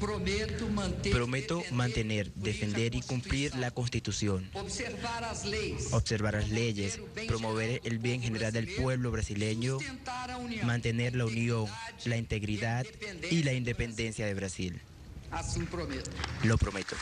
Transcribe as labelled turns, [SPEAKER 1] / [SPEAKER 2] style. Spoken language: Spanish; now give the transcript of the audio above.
[SPEAKER 1] Prometo mantener, defender y cumplir la Constitución, observar las leyes, promover el bien general del pueblo brasileño, mantener la unión, la integridad y la independencia de Brasil. Lo prometo.